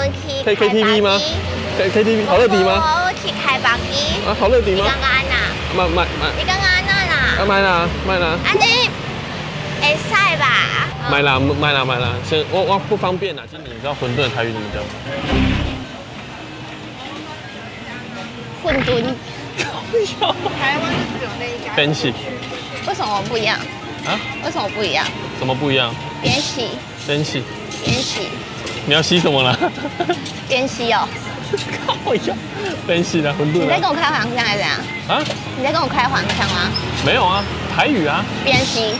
我去可以 KTV 吗？K KTV 好乐迪吗？我去开房机。啊，好乐迪吗？你刚刚哪？买买买，你刚刚安娜啦？买啦买啦安迪会使吧？买啦买啦买啦，先我我不方便啦。经理，你知道馄饨的台语怎么叫吗？混沌。台湾就只有那一家。边洗为什么不一样？啊？为什么不一样？什么不一样？边洗边洗，边洗你要吸什么了？边吸哦！靠呀，边吸的，馄饨啊你在跟我开黄腔还是怎样？啊？你在跟我开黄腔吗？没有啊，台语啊。边吸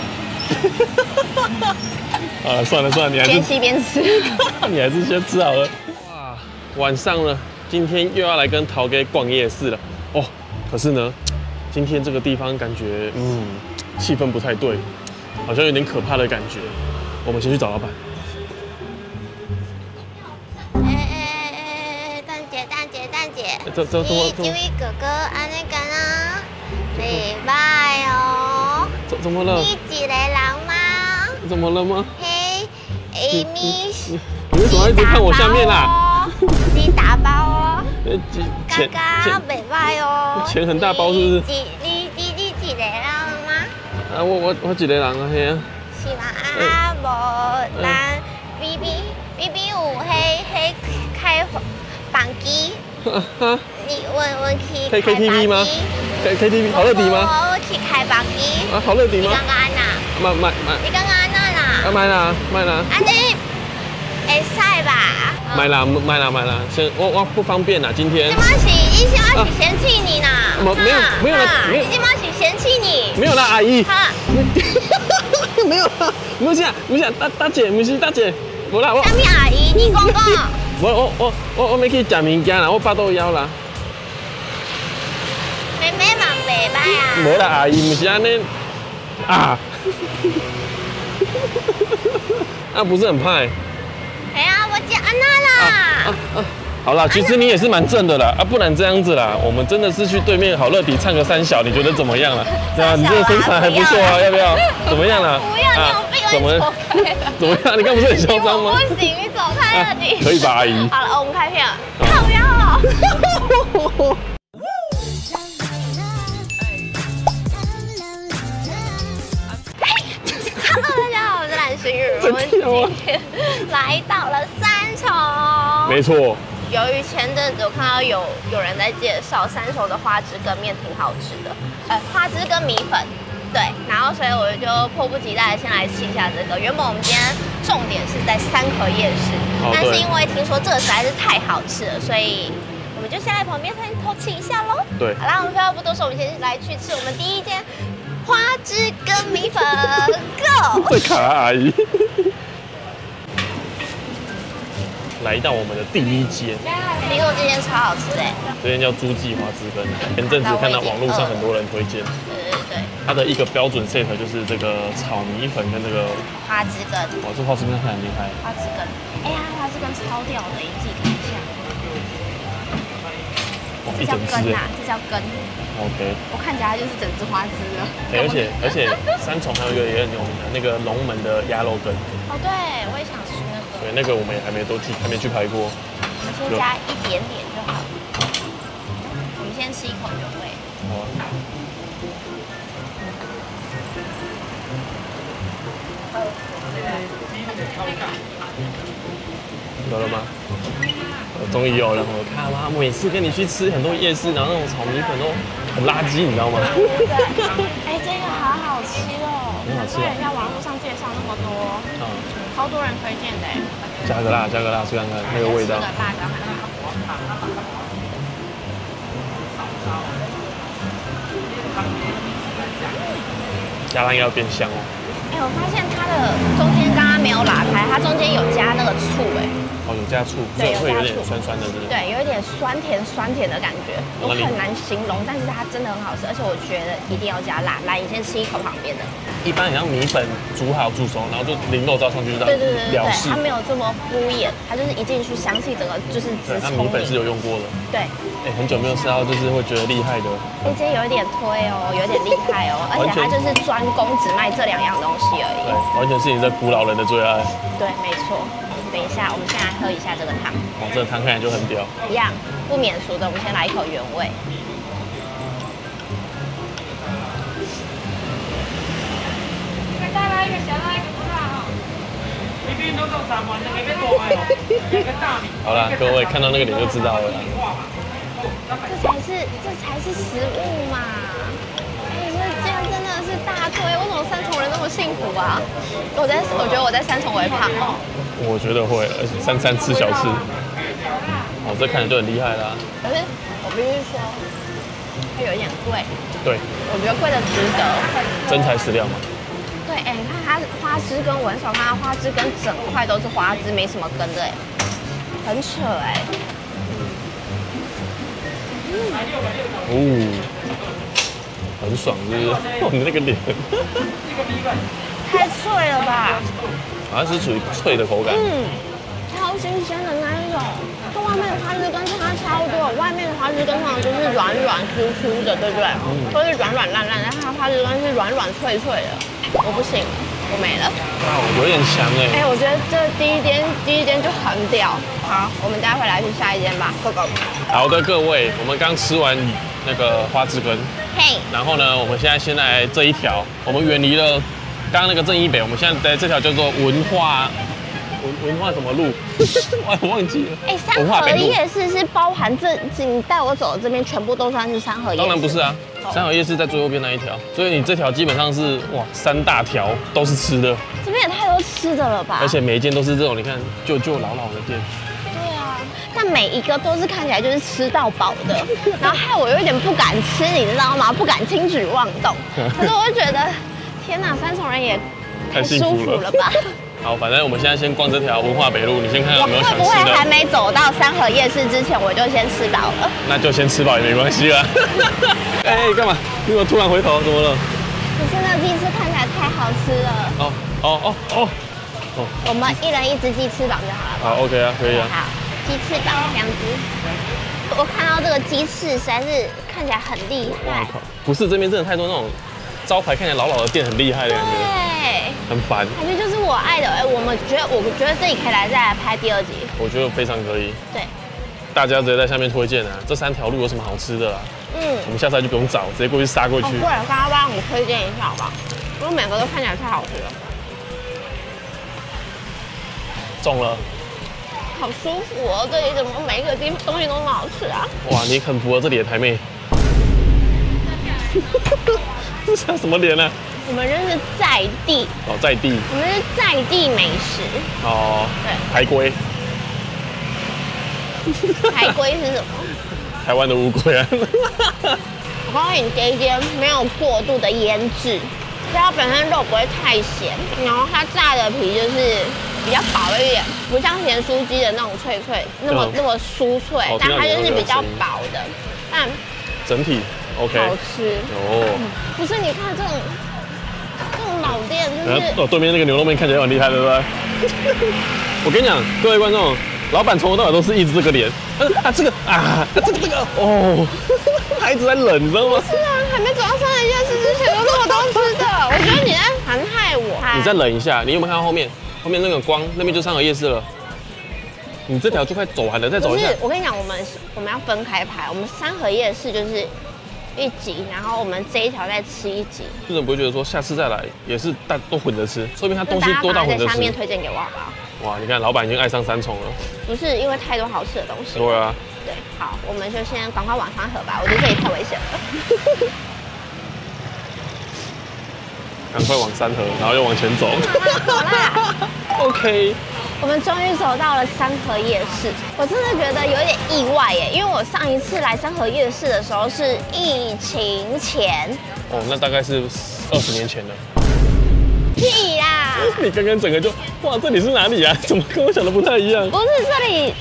啊，算了算了，你还是边吸边吃。你还是先吃好了。哇，晚上了，今天又要来跟陶哥逛夜市了。哦，可是呢，今天这个地方感觉，嗯，气氛不太对，好像有点可怕的感觉。我们先去找老板。这这这么你这位哥哥安尼干啊？礼拜哦，怎怎么了？你一个人吗？怎么了吗？嘿，，Amy 你为什么一直看我下面啦？你打包哦，呃，几刚钱刚袂歹哦。钱很大包是不是你你你你一个人吗？啊，我我我一个人啊，嘿啊。是吗？啊，无咱 B B B B 有迄迄开房机，哈 你我我去可以开 KTV 吗，K K T V 好乐迪吗？我我去开房机。啊，好乐迪吗你刚？刚哪？买买买，你刚刚哪啊啦？买啦买啦安尼会使吧？买啦买啦买啦，先我我不方便啦，今天什么是？你什么是嫌弃你呢？没没有哈没有啦哈没有你什么是嫌弃你？没有啦，阿姨，哈，没有啦，不是啊不是啊，大大姐不是大姐，我啦我什么阿姨？你讲讲。我我我我我没去食物件啦，我巴肚枵啦，妹妹嘛袂歹啊。无啦阿姨，不是安尼啊，啊不是很怕欸哎呀，我叫安娜啦。啊，好啦，其实你也是蛮正的啦，啊，不然这样子啦，我们真的是去对面好乐迪唱个三小，你觉得怎么样啦？对啊，你这个身材还不错啊，要不要？怎么样啦？不要，你有病，怎么。怎么样？你刚不是很嚣张吗？不行，你走开了你。可以吧，阿姨？好了，我们开片。Hello，大家好，我是蓝心雨。我们今天来到了三重。没错，由于前阵子我看到有有人在介绍三重的花枝羹面挺好吃的，呃，花枝羹米粉，对，然后所以我就迫不及待的先来吃一下这个。原本我们今天重点是在三河夜市，哦但是因为听说这个实在是太好吃了，所以我们就先来旁边先偷吃一下喽。对好啦，我们废话不多说，我们先来去吃我们第一间花枝羹米粉，Go！最卡阿姨。来到我们的第一间，听说这间超好吃的，这间叫诸记花枝羹。前阵子看到网络上很多人推荐，它的一个标准 set 就是这个炒米粉跟这个，花枝羹。哇，这花枝羹很厉害。花枝羹，哎呀，花枝羹超屌的，你自己看一下，哇，这叫羹啊，这叫羹。，OK。我看起来它就是整只花枝了。哎而且而且三重还有一个也很有名的那个龙门的鸭肉羹，哦，对，我也想吃那个，对，那个我们也还没都去，还没去排过。我先加一点点就好。我们先吃一口原味。好啊。有了吗？我终于有了，我看吗？每次跟你去吃很多夜市，然后那种炒米粉都 很垃圾，你知道吗？哎，这个好好吃哦，很好吃啊人家网络上介绍那么多，啊，超多人推荐的哎。加个辣，加个辣，试看看那个味道。加辣应该要变香哦。哎，我发现它的中间刚刚没有拉开，它中间有加那个醋哎。哦，有加醋，所对有会有点酸酸的，是不是？对，有一点酸甜酸甜的感觉，我很难形容，但是它真的很好吃，而且我觉得一定要加辣。来，你先吃一口旁边的，一般你像米粉煮好煮熟，然后就淋肉燥上去就这对对对对对，它。没有这么敷衍，它就是一进去香气整个就是直米粉是。有用过的。对，哎，很久没有吃到，就是会觉得厉害的。哎，今天有一点推哦，有点厉害哦，而且它就是专攻只卖这两样东西而已对已。，完全是你这古老人的最爱。对，没错。等一下，我们先来喝一下这个汤，哦，这个汤看起来就很屌。一样不免俗的，我们先来一口原味。再来一个小辣，一个不辣哈。一边都够三万，一个大的哦，一个大米。好了，各位看到那个脸就知道了啦。这才是这才是食物嘛！哎，这这样真的是大推，为什么三重人那么幸福啊？我在我觉得我在三重会胖哦。我觉得会，而且三餐吃小吃。哦，这看着就很厉害啦。可是我必须说，它有一点贵，对，我觉得贵的值得。真材实料嘛。对，哎，你看它花枝跟我很少看到花枝跟整块都是花枝，没什么根的，哎，很扯哎。哦，很爽，是不是？你那个脸，太脆了吧？好像是属于脆的口感。嗯，超新鲜的那一种，跟外面的花枝根差超多。外面的花枝根通常就是软软 Q Q 的，对不对？都是软软烂烂，但它花枝根是软软脆脆的。我不行，我没了。哇，有点香哎。哎，我觉得这第一间第一间就很屌。好，我们待会来去下一间吧，Go Go。好的，各位，我们刚吃完那个花枝根，嘿，然后呢，我们现在先来这一条，我们远离了刚刚那个正一北，我们现在在这条叫做文化文文化什么路，我 我忘记了。哎，三河。夜市是包含这你带我走的这边全部都算是三河夜市？当然不是啊，三河夜市在最右边那一条，所以你这条基本上是哇三大条都是吃的，这边也太多吃的了吧？而且每一间都是这种你看旧旧老老的店。对啊，但每一个都是看起来就是吃到饱的，然后害我有一点不敢吃，你知道吗？不敢轻举妄动。可是我就觉得，天哪，三重人也太舒福了服了吧？好，反正我们现在先逛这条文化北路，你先看看我有没有想会不会吃的，还没走到三河夜市之前，我就先吃饱了？那就先吃饱也没关系啦。哎，干嘛？你怎么突然回头？怎么了？可是那个鸡翅看起来太好吃了，哦哦哦哦，我们一人一只鸡翅膀就好了。好，OK 啊，可以啊。好，鸡翅膀两只。我看到这个鸡翅实在是看起来很厉害！不是这边真的太多那种招牌看起来老老的店，很厉害的感觉，对，很烦。感觉就是我爱的。哎，我们觉得，我觉得这里可以来再来拍第二集。我觉得非常可以，对，大家直接在下面推荐啊，这三条路有什么好吃的啊？嗯。我们下次来就不用找，直接过去杀过哦，去。对，刚刚帮你推荐一下好不好？因为每个都看起来太好吃了，中了，好舒服哦！这里怎么每一个地东西都那么好吃啊？哇，你很符合这里的台妹。这像什么脸呢、我们就是在地，哦，在地。我们是在地美食。哦，对，海龟，海龟是什么？台湾的乌龟啊。我告诉你，这一间没有过度的腌制，所以它本身肉不会太咸，然后它炸的皮就是比较薄一点，不像咸酥鸡的那种脆脆，那么嗯。那么酥脆哦，但它就是比较薄的，但整体 OK。好吃。哦，不是，你看这种这种老店，就是后哦，对面那个牛肉面看起来很厉害，对不对？我跟你讲，各位观众，老板从头到尾都是一直这个脸，呃啊这个啊啊这个这个哦，他一直在冷，你知道吗？是啊，还没走到三河夜市之前都那么多吃的，我觉得你在残害我。你再冷一下，你有没有看到后面？后面那个光，那边就三河夜市了。你这条就快走完了，再走一下不是。，我跟你讲，我们我们要分开拍，我们三河夜市就是一集，然后我们这一条再吃一集，为什么不会觉得说下次再来也是大都混着吃？说明他东西多到混着赶快在下面。推荐给我好不好？哇，你看老板已经爱上三重了。不是因为太多好吃的东西。对啊，对，好，我们就先赶快往三河吧，我觉得这里太危险了。赶快往三河，然后又往前走。好啦，OK，我们终于走到了三河夜市，我真的觉得有点意外耶，因为我上一次来三河夜市的时候是疫情前，哦，那大概是二十年前了。屁啦，你刚刚整个就哇，这里是哪里啊？怎么跟我想的不太一样？不是这里，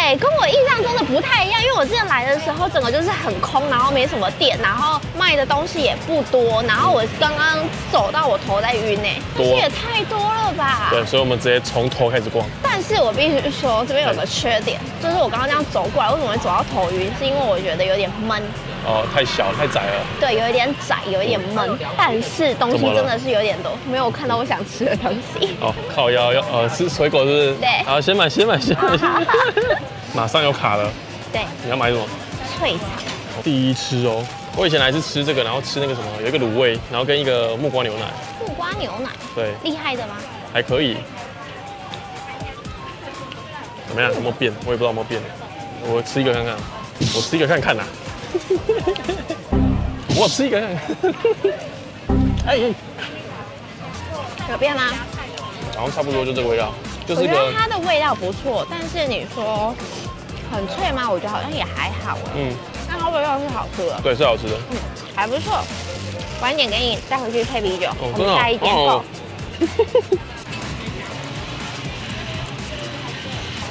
对对，跟我印象中的不太一样，因为我之前来的时候，整个就是很空，然后没什么店，然后卖的东西也不多，然后我刚刚走到我头在晕呢，东西也太多了吧？对，所以我们直接从头开始逛。但是我必须说，这边有个缺点，就是我刚刚这样走过来，为什么会走到头晕？是因为我觉得有点闷，哦，太小太窄了。对，有一点窄，有一点闷，但是东西真的是有点多，没有看到我想吃的东西。哦，靠腰要呃吃水果是不是？对好，先买先买先买。先买 马上有卡了，对，你要买什么？脆草，第一吃哦。我以前来是吃这个，然后吃那个什么，有一个卤味，然后跟一个木瓜牛奶，木瓜牛奶，对，厉害的吗？还可以。怎么样？有没有变？我也不知道有没有变。我吃一个看看，我吃一个看看呐、我吃一个看看。哎、哎有变吗？好像差不多就这个味道，就是我觉得个它的味道不错，但是你说很脆吗？我觉得好像也还好哎。嗯，但它味道是好吃的，对，是好吃的。嗯，还不错。晚一点给你带回去配啤酒，我们下一点哦后。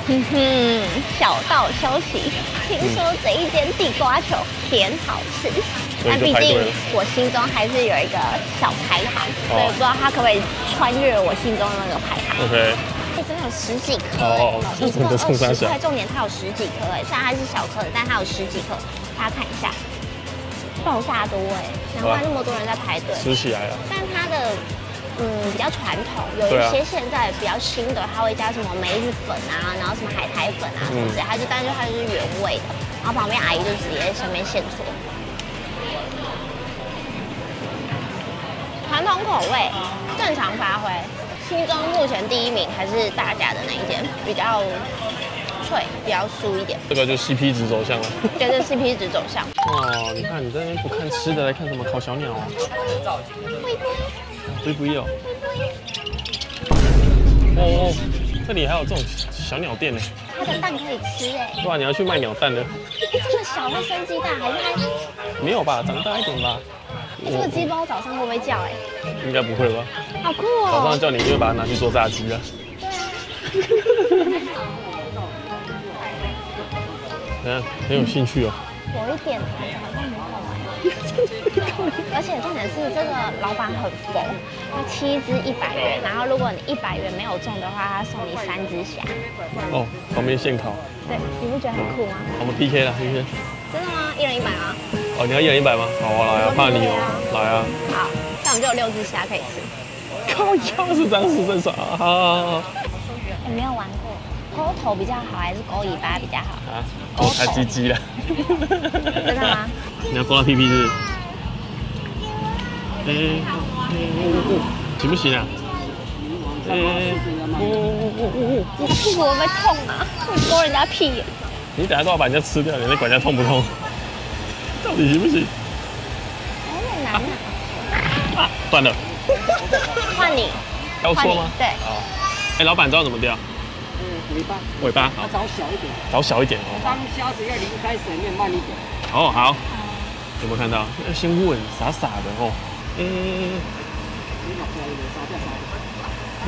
哼 哼，小道消息，听说这一间地瓜球甜好吃，所以但毕竟我心中还是有一个小排行，所以不知道它可不可以穿越我心中的那个排行。OK，哎，真的有十几颗一共二十块，重点它有十几颗哎，虽然它是小颗的，但它有十几颗，大家看一下，爆炸多哎，难怪那么多人在排队。吃起来了。但它的嗯比较传统，有一些现在比较新的，它会加什么梅子粉啊，然后什么海苔粉啊什么之类，它就但是它就是原味的，然后旁边阿姨就直接上面现搓。传统口味，正常发挥。心中目前第一名还是大家的那一间，比较脆，比较酥一点，这个就 CP 值走向了。觉得 CP 值走向。哦，你看你在那边不看吃的，来看什么烤小鸟哦，会不会？不一哦。哦哦，这里还有这种小鸟店呢。它的蛋可以吃哎，哇，你要去卖鸟蛋的？这么小会生鸡蛋，还是它没有吧，长大一点吧。这个鸡包早上会不会叫哎？应该不会吧？好酷哦！早上叫你就会把它拿去做炸鸡啊。对啊。很有兴趣哦。有一点好像很好玩。而且重点是这个老板很疯，他七只一百元，然后如果你一百元没有中的话，他送你三只虾。哦，旁边现烤，对，你不觉得很酷吗？我们 PK 了，PK。真的吗？哦，你要一人一百吗？好啊，来啊，怕你哦，来啊。好，那我们就有六只虾可以吃。靠腰是这样是正爽啊。好好好好有没有玩过？勾头比较好还是勾尾巴比较好？啊，我才鸡鸡了。真的吗？你要勾到屁屁是行不行啊？哎、欸，哦哦哦哦你的屁股会不会痛啊？你勾人家屁眼，你等下都要把人家吃掉，你在管人家痛不痛？到底行不行？有点难啊。啊，断了，换你，要错吗？对，好。哎、老板知道怎么掉？嗯，尾巴尾巴，它好，找小一点，找小一点哦。当虾子要离开水面慢一点。哦，好。有没有看到？要先问，傻傻的哦。嗯、欸，你拿出来一点，烧掉烧掉。哎，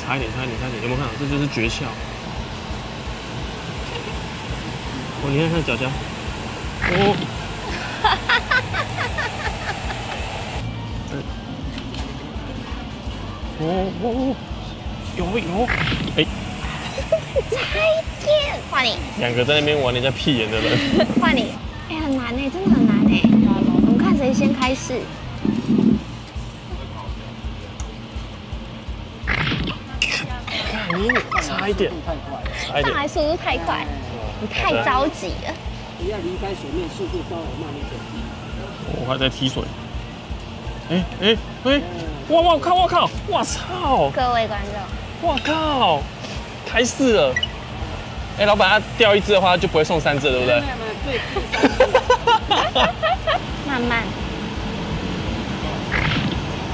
差一点，差一点，差一点，有没有看到？这就是诀窍。哦，你看看脚脚。哦。哦哦，有有，哎，差一点，换你，两个在那边玩人家屁眼的人，换你。哎、很难哎、真的很难哎、我们看谁先开始。看你差一点，太快了，差一点。上来速度太快，你太着急了。你要离开水面，速度稍微慢一点。我还在踢水。哎哎哎！哇哇靠！我靠！我操！各位观众，我靠！开市了！哎，老板，他钓一只的话就不会送三只了，对不对？慢慢，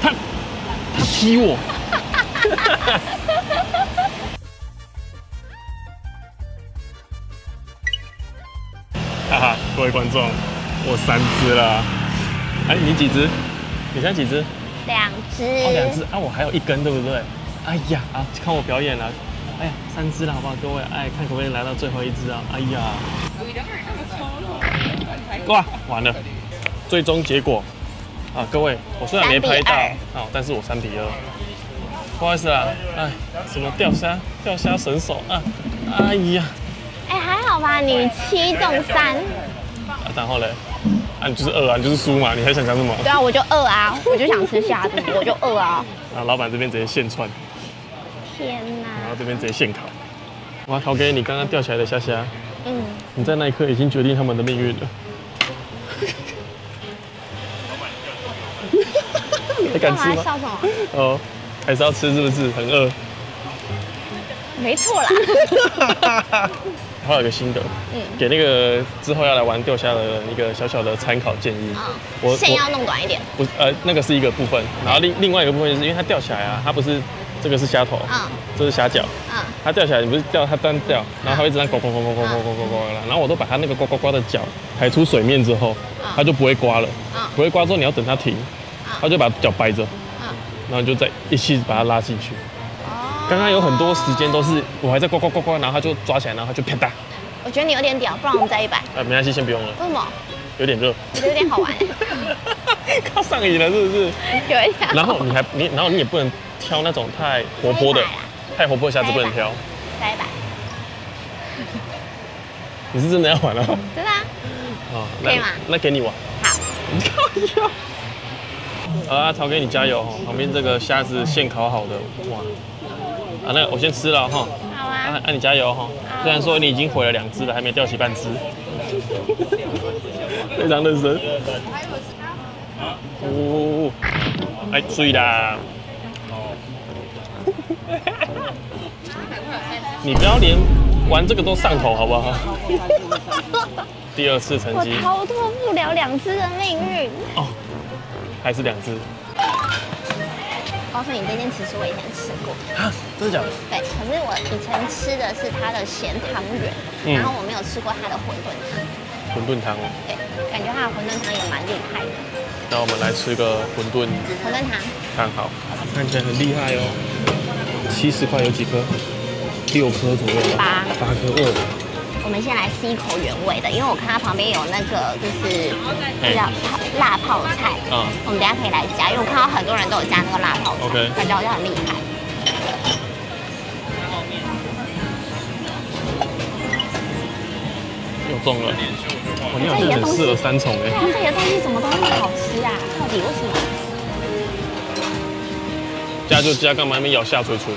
他他踢我！各位观众，我三只了。哎，你几只？你现在几只？两只，哦，两只啊，我还有一根，对不对？啊，哎呀啊，看我表演了。哎呀，三只了，好不好？各位，哎，看可不可以来到最后一只啊？哎呀，哇，完了，最终结果啊，各位，我虽然没拍到啊，但是我三比二，不好意思啊，哎，什么钓虾，钓虾神手啊，哎呀，哎，还好吧，你七中三。啊，然后嘞，啊，你就是二啊，你就是输嘛，你还想讲什么？对啊，我就饿啊，我就想吃虾子，我就饿啊。啊，老板这边直接现串，天然哪，后这边直接现烤。哇，陶哥你刚刚钓起来的虾虾，嗯，你在那一刻已经决定他们的命运了。你还敢吃吗？干嘛笑什么？哦，还是要吃是不是？很饿。没错啦。还有一个心得，嗯给那个之后要来玩钓虾的人一个小小的参考建议。我，线要弄短一点。不呃，那个是一个部分，然后另另外一个部分就是因为它钓起来啊，它不是这个是虾头，嗯这是虾脚，嗯，它钓起来你不是钓它单钓，然后它会一直在呱呱呱呱呱呱呱呱呱啦，然后我都把它那个呱呱呱的脚抬出水面之后，它就不会刮了，嗯不会刮之后你要等它停，它就把脚掰着，嗯然后你就再一起把它拉进去。哦刚刚有很多时间都是我还在呱呱呱呱，然后他就抓起来，然后他就啪嗒，我觉得你有点屌，不然我们再一百。呃，没关系，先不用了，为什么？有点热，我觉得有点好玩，靠上瘾了是不是？有一点。然后你还你，然后你也不能挑那种太活泼的太活泼的虾子不能挑。再一百，你是真的要玩啊？真的啊？啊，可以吗那给你玩。好。你靠！好啊，曹哥你加油哦！旁边这个虾子现烤好的，哇！啊，那我先吃了哈。好啊啊，，啊你加油哈！虽然说你已经毁了两只了，还没钓起半只，非常认真。哦，哎，醉啦！你不要连玩这个都上头好不好？第二次成我绩逃脱不了两只的命运。哦，还是两只告诉你这件，其实我以前吃过。啊？真的假的？对，可是我以前吃的是它的咸汤圆，嗯然后我没有吃过它的馄饨汤。馄饨汤哦。对，感觉它的馄饨汤也蛮厉害的。那我们来吃个馄饨馄饨汤，看好，看起来很厉害哦。七十块有几颗？六颗左右吧。八八颗哦。我们先来吃一口原味的，因为我看它旁边有那个就是哎叫泡辣泡菜，嗯我们等下可以来加，因为我看到很多人都有加那个辣泡菜 OK 感觉好像很厉害。又中了。哦，你好像很适合三重哎。，这里的东西怎么都那么好吃啊？到底为什么？加就加，干嘛还没咬下嘴唇？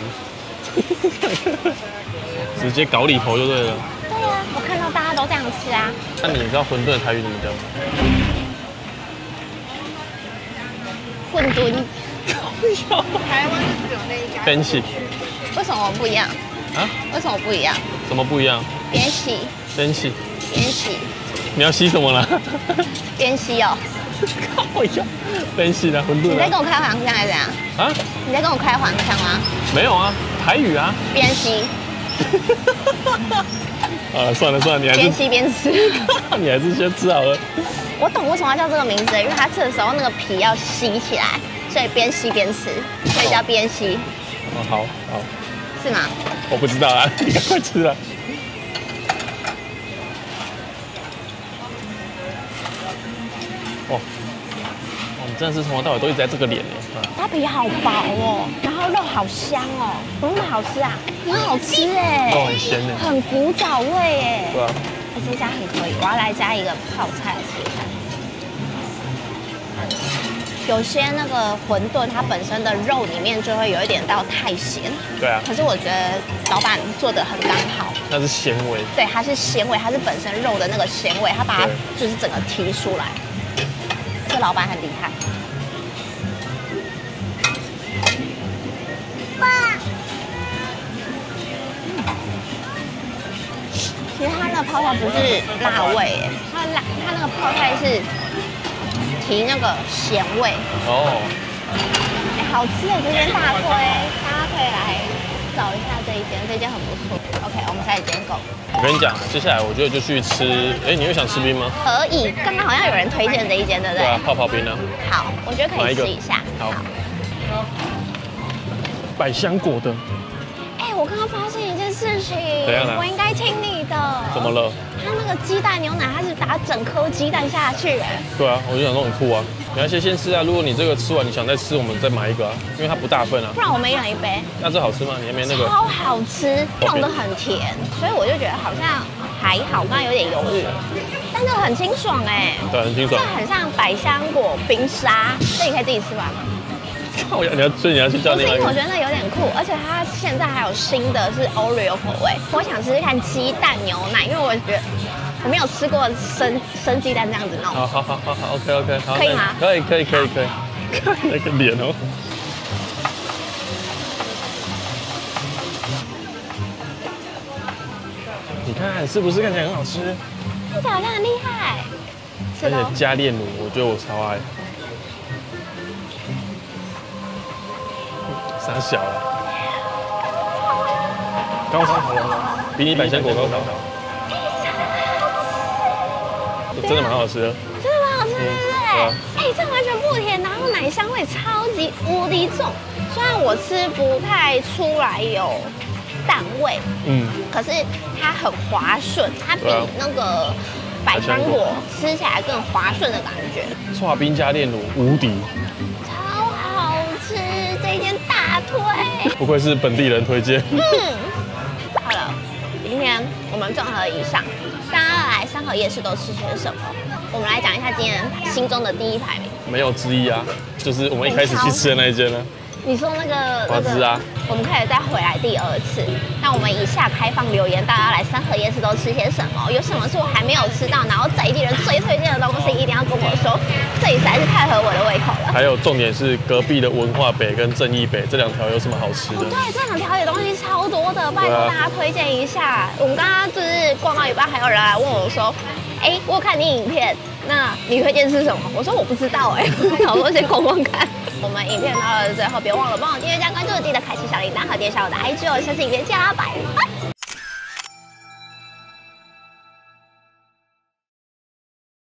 直接搞里头就对了。我看到大家都这样吃啊。那你知道馄饨的台语怎么叫吗？混沌，边洗为什么不一样？啊？为什么不一样？怎么不一样？边洗边洗，边洗你要吸什么啦？边吸哦！靠呀！边吸的馄饨啊？你在跟我开黄腔还是怎样？啊？你在跟我开黄腔吗？没有啊，台语啊。边洗 啊，算了算了，你还是边吸边吃。你还是先吃好了。我懂为什么要叫这个名字，因为它吃的时候那个皮要吸起来，所以边吸边吃，所以叫边吸，哦，好好，是吗？我不知道啊，你赶快吃啊。真的是从头到尾都一直在这个脸呢。啊，它皮好薄哦，然后肉好香哦，怎么那么好吃啊？很好吃哎，肉很鲜呢。很古早味哎。对啊，这家很可以，我要来加一个泡菜试试看。有些那个馄饨，它本身的肉里面就会有一点到太咸，对啊，可是我觉得老板做的很刚好，那是纤维。对，它是鲜味，它是本身肉的那个鲜味，它把它就是整个提出来。这老板很厉害。其实他那个泡菜不是辣味耶，它辣，它那个泡菜是提那个咸味，哦，哎，好吃哎，这边大推，大家可以来找一下这一间，这一间很不错。OK，我们下一间狗。我跟你讲，接下来我觉得就去吃。哎，你又想吃冰吗？可以，刚刚好像有人推荐这一间，对不对？对啊，泡泡冰啊。好，我觉得可以试一下。好拜百香果的，哎、我刚刚发现一件事情，我应该听你的。怎么？了？它那个鸡蛋牛奶，它是打整颗鸡蛋下去，哎，对啊，我就想说很酷啊。你要先先吃啊，如果你这个吃完你想再吃，我们再买一个啊，因为它不大份啊。不然我们一人一杯，那这好吃吗？你还没那个？超好吃，用的很甜，所以我就觉得好像还好，刚刚有点犹豫，但是很清爽哎，对，很清这爽。很像百香果冰沙，这你可以自己吃完吗？我要你要，吃你要去叫不是，另外一个。因为我觉得那有点酷，而且它现在还有新的是 Oreo 口味，我想试试看鸡蛋牛奶，因为我觉得我没有吃过生生鸡蛋这样子弄。好好好好好，OK OK，好。可以吗可以可以可以可以。看那个脸哦。你看是不是看起来很好吃？看起来好像很厉害，是而的。且加炼乳，我觉得我超爱。傻小了，高烧烤了，比你百香果高烧烤，真的蛮好吃的。真的蛮好吃的，对不对？对啊？哎、这完全不甜，然后奶香味超级无敌重。虽然我吃不太出来有蛋味，嗯，可是它很滑顺，它比那个百香果。果吃起来更滑顺的感觉，刨冰加炼乳无敌，不愧是本地人推荐。嗯，好了，今天我们综合以上，大家来三河夜市都吃些什么？我们来讲一下今天心中的第一排名。没有之一啊，就是我们一开始去吃的那一间呢。你说那个花枝啊，我们可以再回来第二次。那我们以下开放留言，大家来三河夜市都吃些什么？有什么是我还没有吃到，然后在地人最推荐的东西，一定要跟我说。这里实在是太合我的胃口了。还有重点是隔壁的文化北跟正义北这两条有什么好吃的？对，这两条也东西超多的，拜托大家推荐一下。我们刚刚就是逛到一半，还有人来问我说：“哎，我有看你影片，那你推荐吃什么？”我说我不知道哎，我想说先逛逛看。我们影片到了最后，别忘了帮我订阅加关注，记得开启小铃铛和点一下我的 IG 哦。下次影片见啦，拜拜。